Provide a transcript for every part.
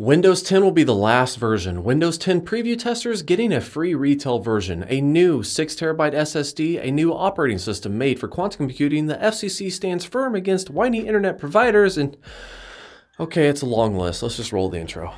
Windows 10 will be the last version. Windows 10 preview testers getting a free retail version, a new 6TB SSD, a new operating system made for quantum computing. The FCC stands firm against whiny internet providers, and okay, it's a long list. Let's just roll the intro.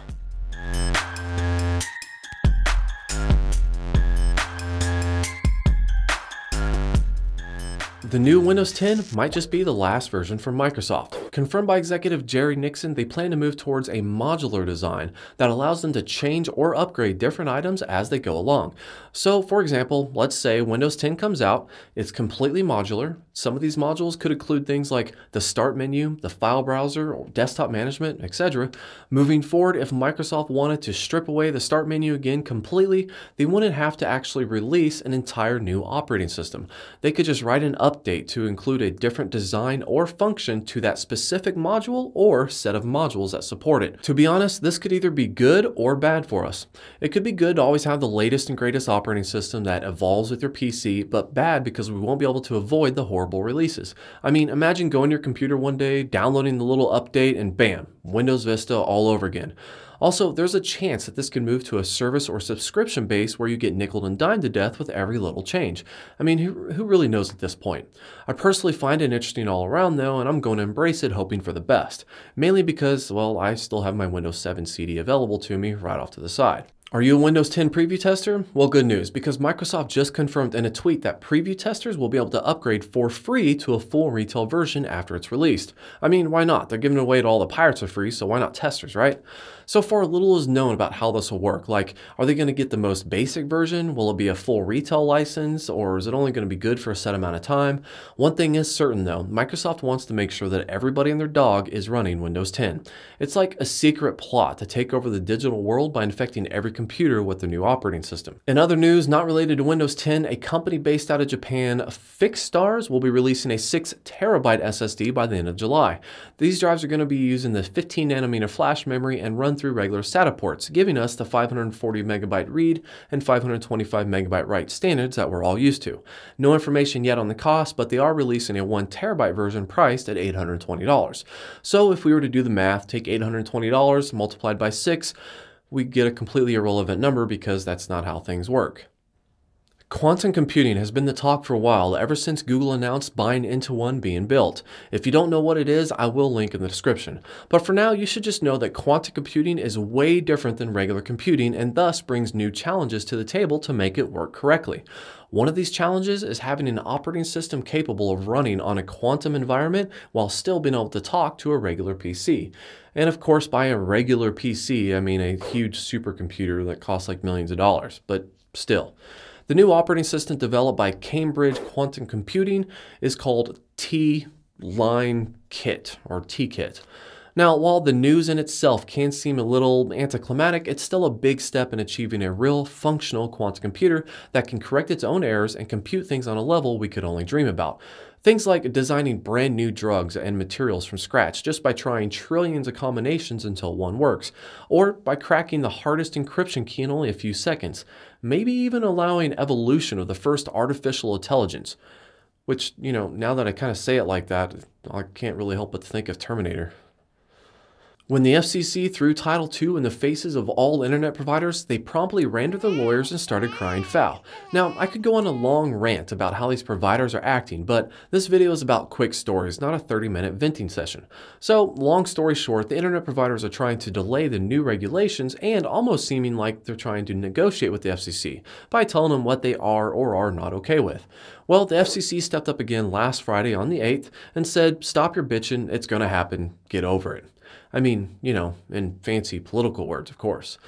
The new Windows 10 might just be the last version from Microsoft. Confirmed by executive Jerry Nixon, they plan to move towards a modular design that allows them to change or upgrade different items as they go along. So, for example, let's say Windows 10 comes out, it's completely modular. Some of these modules could include things like the start menu, the file browser, or desktop management, etc. Moving forward, if Microsoft wanted to strip away the start menu again completely, they wouldn't have to actually release an entire new operating system. They could just write an update update to include a different design or function to that specific module or set of modules that support it. To be honest, this could either be good or bad for us. It could be good to always have the latest and greatest operating system that evolves with your PC, but bad because we won't be able to avoid the horrible releases. I mean, imagine going to your computer one day, downloading the little update, and bam, Windows Vista all over again. Also, there's a chance that this can move to a service or subscription base where you get nickel and dimed to death with every little change. I mean, who, who really knows at this point? I personally find it interesting all around though, and I'm going to embrace it hoping for the best. Mainly because, well, I still have my Windows 7 CD available to me right off to the side. Are you a Windows 10 preview tester? Well, good news, because Microsoft just confirmed in a tweet that preview testers will be able to upgrade for free to a full retail version after it's released. I mean, why not? They're giving away to all the pirates for free, so why not testers, right? So far, little is known about how this will work. Like, are they going to get the most basic version? Will it be a full retail license, or is it only going to be good for a set amount of time? One thing is certain though, Microsoft wants to make sure that everybody and their dog is running Windows 10. It's like a secret plot to take over the digital world by infecting every with the new operating system. In other news, not related to Windows 10, a company based out of Japan, Fixstars, will be releasing a 6 terabyte SSD by the end of July. These drives are going to be using the 15 nanometer flash memory and run through regular SATA ports, giving us the 540 megabyte read and 525 megabyte write standards that we're all used to. No information yet on the cost, but they are releasing a 1 terabyte version priced at $820. So if we were to do the math, take $820 multiplied by 6, we get a completely irrelevant number because that's not how things work. Quantum computing has been the talk for a while, ever since Google announced buying into one being built. If you don't know what it is, I will link in the description. But for now, you should just know that quantum computing is way different than regular computing and thus brings new challenges to the table to make it work correctly. One of these challenges is having an operating system capable of running on a quantum environment while still being able to talk to a regular PC. And of course, by a regular PC, I mean a huge supercomputer that costs like millions of dollars, but still. The new operating system developed by Cambridge Quantum Computing is called T-Line Kit or T-Kit. Now, while the news in itself can seem a little anticlimactic, it's still a big step in achieving a real functional quantum computer that can correct its own errors and compute things on a level we could only dream about. Things like designing brand new drugs and materials from scratch just by trying trillions of combinations until one works, or by cracking the hardest encryption key in only a few seconds, maybe even allowing evolution of the first artificial intelligence. Which, you know, now that I kind of say it like that, I can't really help but think of Terminator. When the FCC threw Title II in the faces of all internet providers, they promptly ran to their lawyers and started crying foul. Now, I could go on a long rant about how these providers are acting, but this video is about quick stories, not a 30-minute venting session. So, long story short, the internet providers are trying to delay the new regulations and almost seeming like they're trying to negotiate with the FCC by telling them what they are or are not okay with. Well, the FCC stepped up again last Friday on the 8th and said, stop your bitching, it's gonna happen, get over it. I mean, you know, in fancy political words, of course.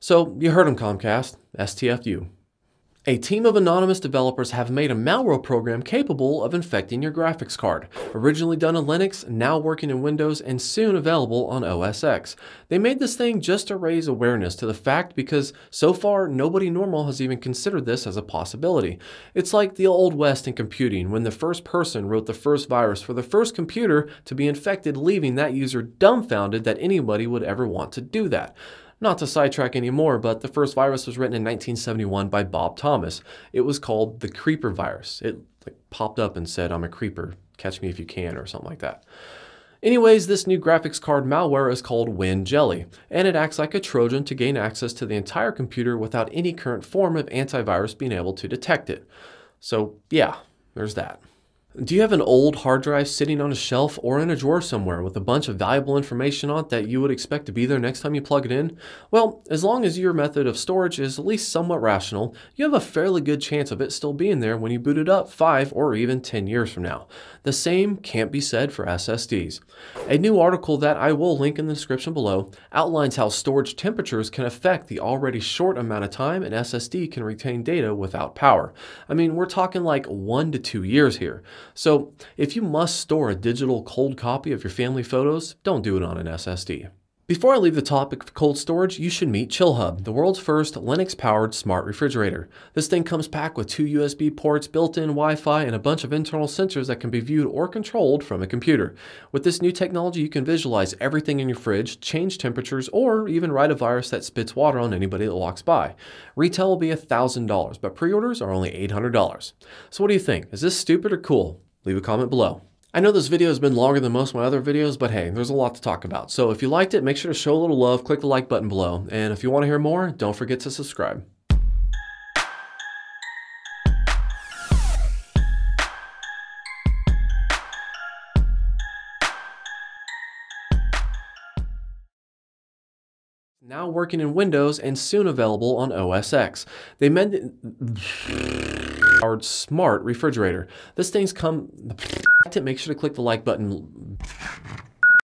So you heard him, Comcast, STFU. A team of anonymous developers have made a malware program capable of infecting your graphics card. Originally done in Linux, now working in Windows, and soon available on OS X. They made this thing just to raise awareness to the fact because so far nobody normal has even considered this as a possibility. It's like the old west in computing when the first person wrote the first virus for the first computer to be infected leaving that user dumbfounded that anybody would ever want to do that. Not to sidetrack anymore, but the first virus was written in 1971 by Bob Thomas. It was called the creeper virus. It like, popped up and said, I'm a creeper, catch me if you can, or something like that. Anyways, this new graphics card malware is called WinJelly, and it acts like a Trojan to gain access to the entire computer without any current form of antivirus being able to detect it. So yeah, there's that. Do you have an old hard drive sitting on a shelf or in a drawer somewhere with a bunch of valuable information on it that you would expect to be there next time you plug it in? Well, as long as your method of storage is at least somewhat rational, you have a fairly good chance of it still being there when you boot it up 5 or even 10 years from now. The same can't be said for SSDs. A new article that I will link in the description below outlines how storage temperatures can affect the already short amount of time an SSD can retain data without power. I mean, we're talking like 1 to 2 years here. So if you must store a digital cold copy of your family photos, don't do it on an SSD. Before I leave the topic of cold storage, you should meet ChillHub, the world's first Linux-powered smart refrigerator. This thing comes packed with two USB ports, built-in Wi-Fi, and a bunch of internal sensors that can be viewed or controlled from a computer. With this new technology, you can visualize everything in your fridge, change temperatures, or even write a virus that spits water on anybody that walks by. Retail will be $1,000, but pre-orders are only $800. So what do you think? Is this stupid or cool? Leave a comment below. I know this video has been longer than most of my other videos, but hey, there's a lot to talk about. So if you liked it, make sure to show a little love, click the like button below. And if you want to hear more, don't forget to subscribe. now working in Windows and soon available on OS X. They meant powered smart refrigerator. This thing's come. Make sure to click the like button.